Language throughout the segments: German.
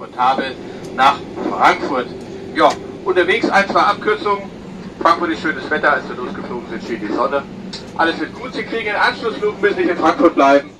komfortabel nach Frankfurt. Ja, unterwegs ein, zwei Abkürzungen. Frankfurt ist schönes Wetter, als wir losgeflogen sind, steht die Sonne. Alles wird gut, Sie kriegen einen Anschlussflug, müssen nicht in Frankfurt bleiben.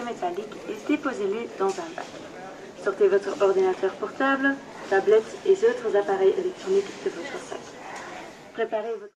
Métallique et déposez-les dans un bac. Sortez votre ordinateur portable, tablette et autres appareils électroniques de votre sac. Préparez votre...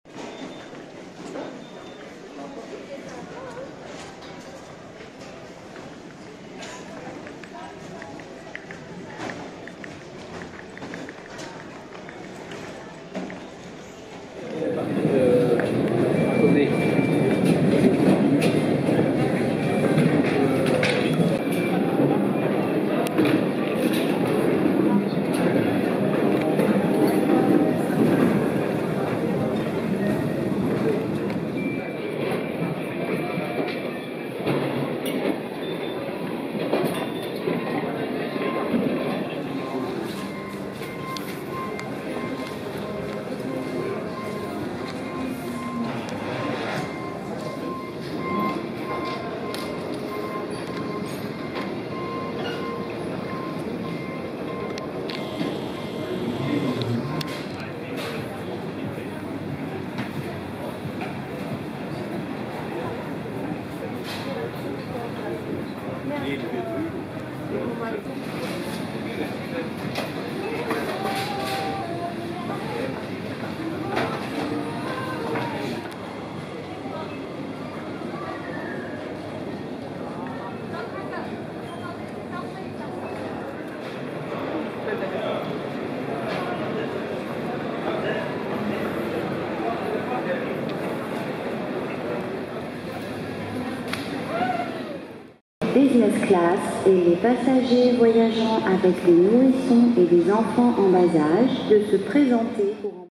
Thank you. Business class et les passagers voyageant avec des nourrissons et des enfants en bas âge de se présenter pour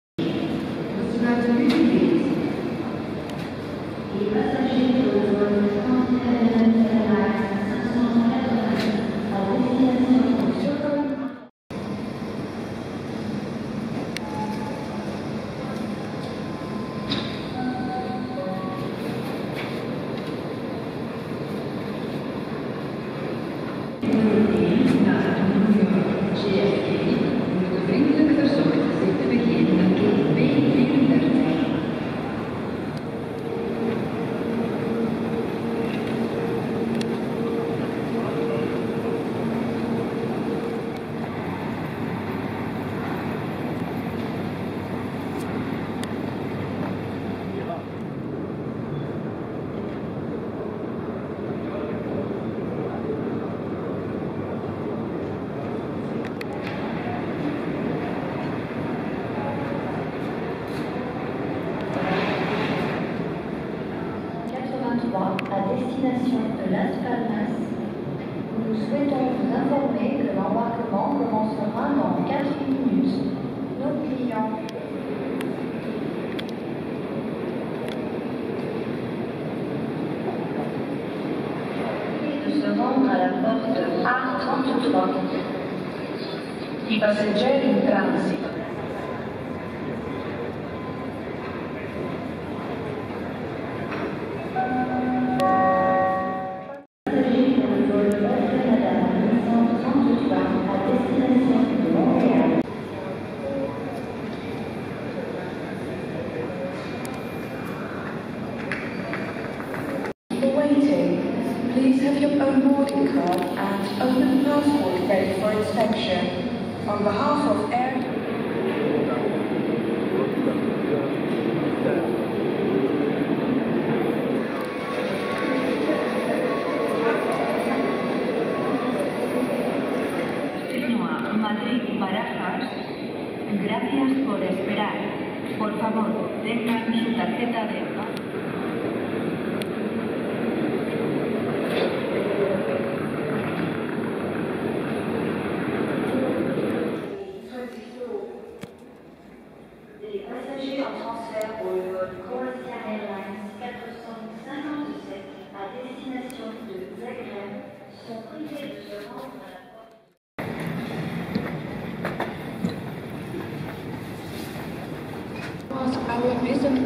I passeggeri in transito On behalf of Air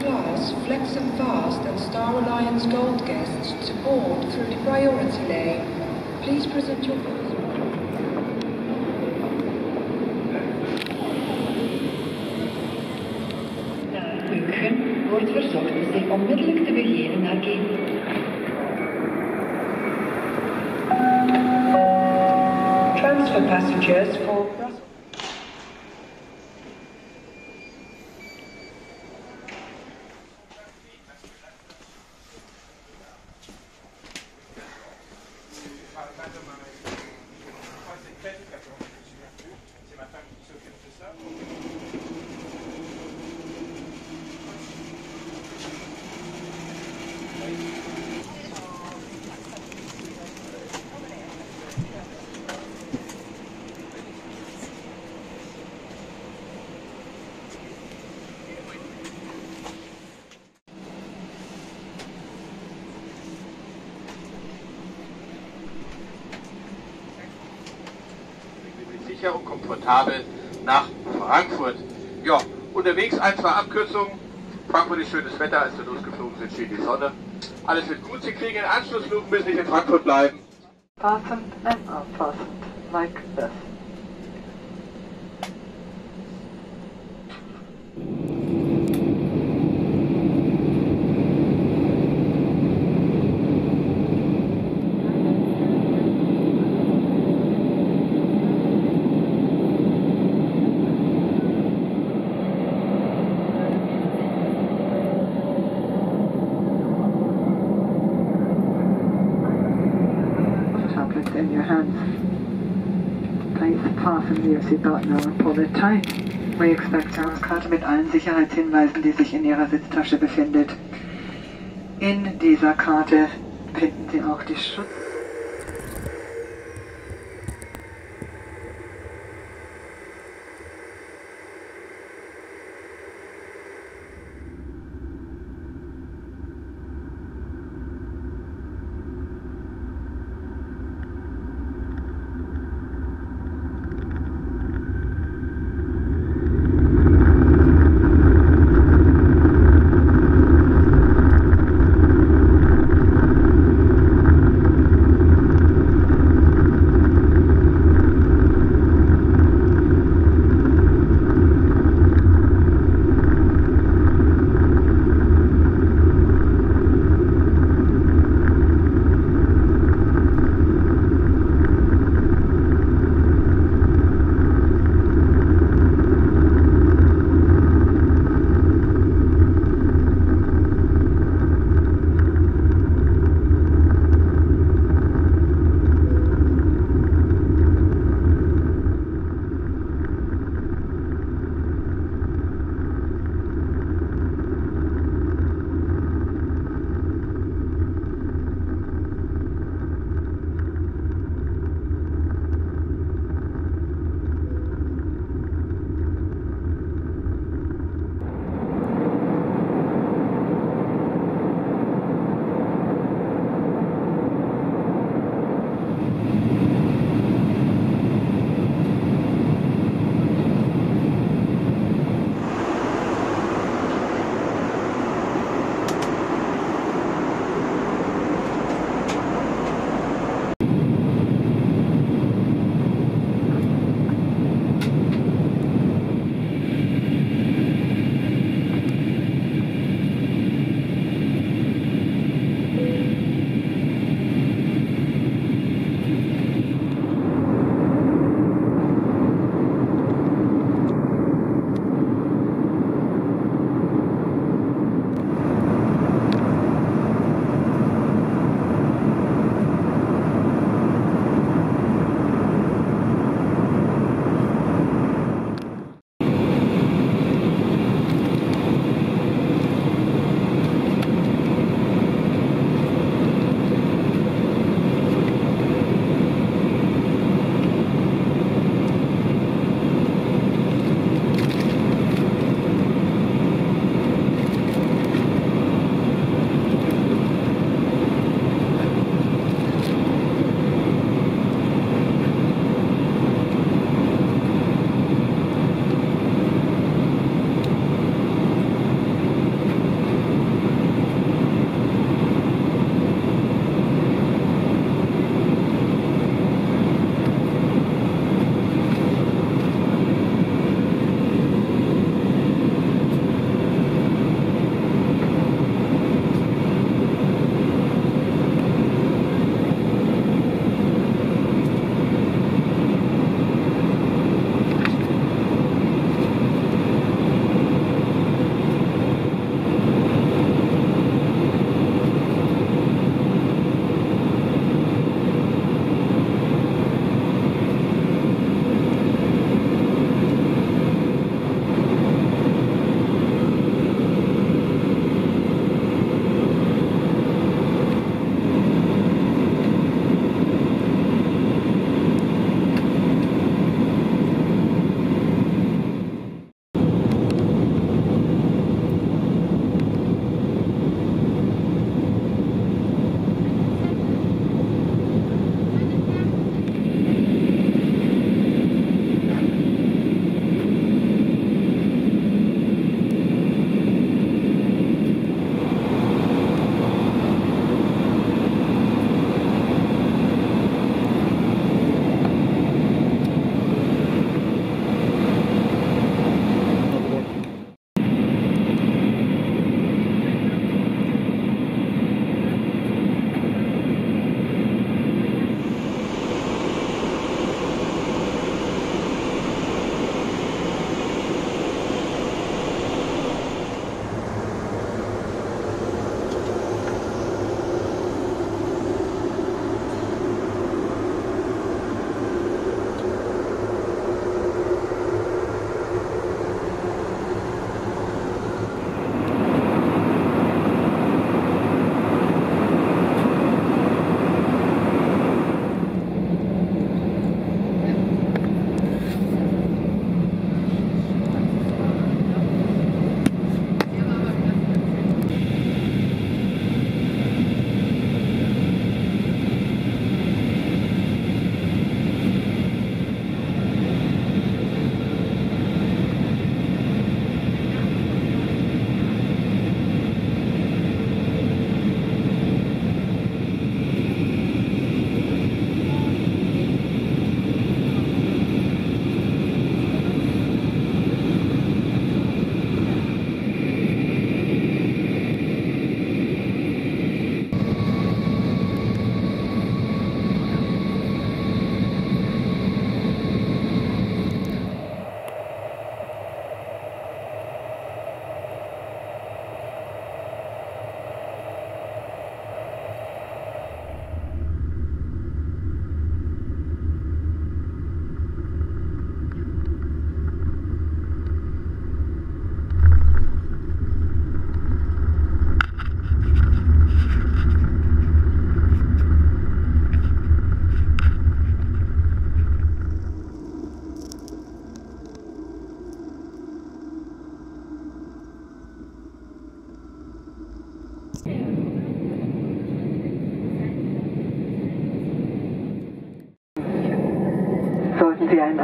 class, Flex and Fast and Star Alliance Gold guests to board through the priority lane. Please present your wordt verzocht zich onmiddellijk te begeven naar. Transfer passengers komfortabel nach Frankfurt. Ja, unterwegs ein, zwei Abkürzungen. Frankfurt ist schönes Wetter, als wir losgeflogen sind, steht die Sonne. Alles wird gut, Sie kriegen einen Anschlussflug, müssen nicht in Frankfurt bleiben. fastened and unfastened like this. In your hands. Please fasten your seatbelt now and pull it tight. We expect Karte mit allen Sicherheitshinweisen, die sich in Ihrer Sitztasche befindet. In dieser Karte finden Sie auch die Schutz.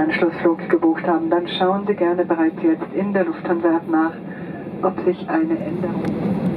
Anschlussflug gebucht haben, dann schauen Sie gerne bereits jetzt in der Lufthansa-App nach, ob sich eine Änderung